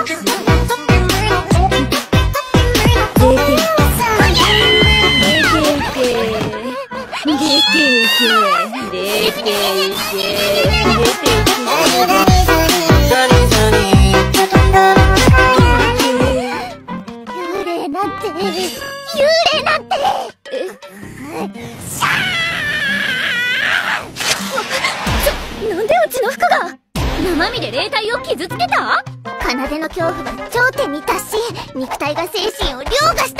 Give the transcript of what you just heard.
なんでうちの服が生身で霊体を傷つけた？奏の恐怖が頂点に達し肉体が精神を凌駕した